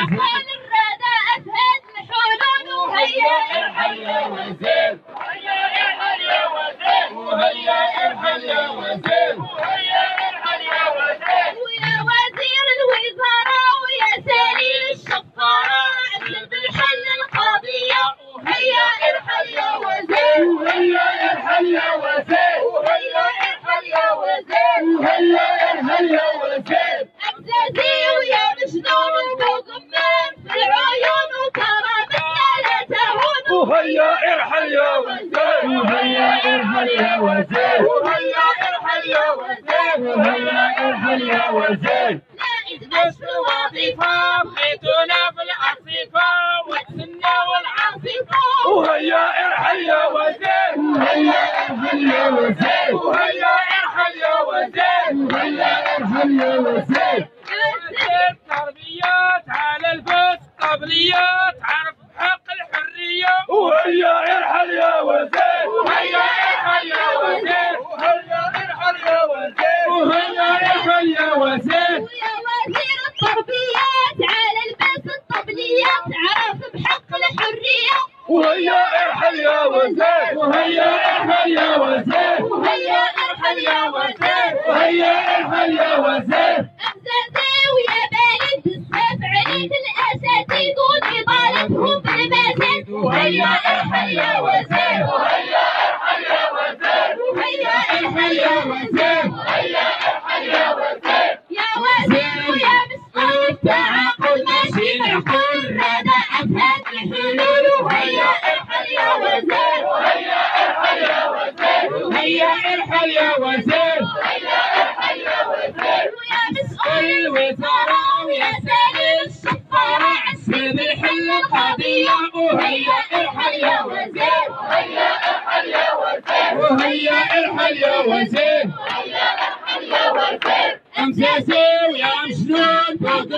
أهل الردى أفهد الحلول وهيا. ارحل يا وزير هيا إرحل يا وزير. وهيا إرحل يا وزير. وهيا ارحل يا وزير. وهيا ارحل يا وزير. وهيا ارحل يا وزير. لا إدمج في الوظيفة بغيتونا في العاصفة وتسنى والعاصفة وهيا ارحل يا وزير. وهيا ارحل يا وزير. وهيا ارحل يا وزير. وهيا ارحل يا وزير. تربيات على البس قبليات عرف حق الحرية وهيا ارحل يا وزير وهيا ارحل يا وزير وهيا ارحل يا وزير وهيا ارحل يا وزير ويا وزير التربيات على البس الطبليات عرف بحق الحرية وهيا ارحل يا وزير وهيا ارحل يا وزير وهيا ارحل يا وزير وهيا بالد السيف عليك الأساتيد ونضالتهم بالمزيد وهيا يا وزير. وزير ويا مسؤول الوزارة ويا سليل الشفارة عسل بالحل القضية وهيا ارحل يا وزير وهيا ارحل يا وزير وهيا ارحل يا وزير وهيا ارحل يا وزير امساسي ويا مجنون فوق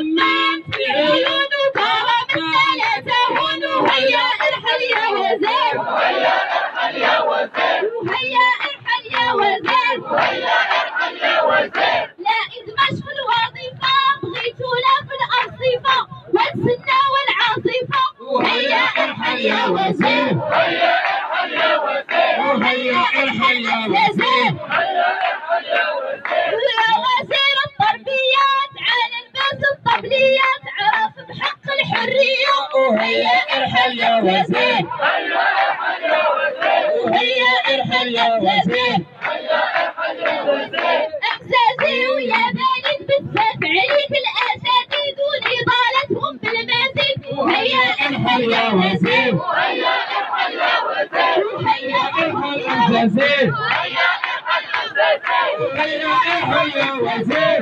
يا وزير. أمزازي ويا بالد بالسيف عليك الأساتيد ونضالتهم بالمزيد وهيا ارحل يا وزير. وهيا ارحل يا وزير. وهيا ارحل يا وهيا وزير ارحل يا وزير.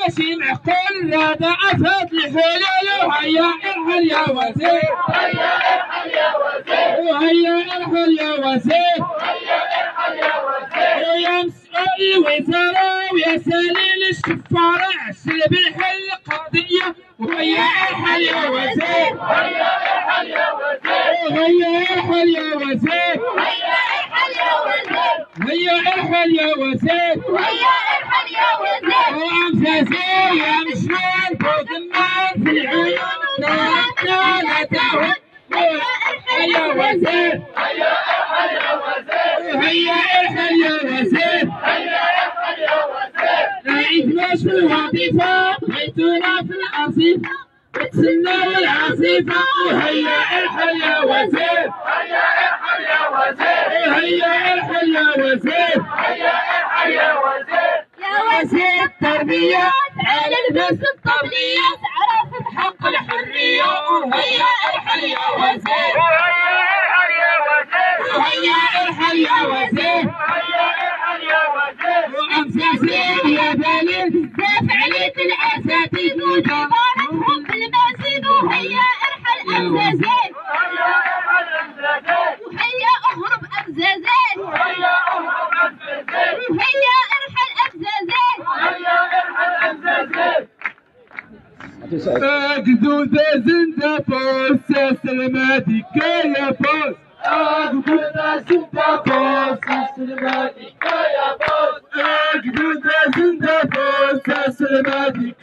ماشي معقول رضا افهد الحلول وهيا ارحل يا وزير وهيا ارحل يا وزير وهيا ارحل يا وزير وهيا ارحل يا وزير ويا مسؤول الوزارة ويا سليل الشفارة عسل بالحل قضية وهيا ارحل يا وزير وهيا ارحل يا وزير وهيا ارحل يا وزير وهيا ارحل يا وزير هيا ارحل يا وزير. وهيا ارحل يا وزير. وامساسي يا مشوار فوق النار في العيون. تركنا لا تعود هيا يا وزير. هيا ارحل يا وزير. وهيا ارحل يا وزير هيا ارحل يا وزير لا إدماج في الوظيفة. بغيتونا في العاصفة. وتسنى والعاصفة وهيا ارحل يا وزير هيا ارحل يا وزير وهيا ارحل يا وزير. هيا ارحل يا وزير يا وزير التربيات على البس الطبليات عرف بحق الحرية. وهيا ارحل يا وزير. وهيا ارحل يا وزير. وهيا ارحل يا وزير. هيا ارحل يا وزير. وامساسي يا بالي. بالسيف عليك الاساتيد Agdo da zinda paz, se a salamadi caia paz. Agdo da zinda paz, se a salamadi caia paz. Agdo da zinda a salamadi.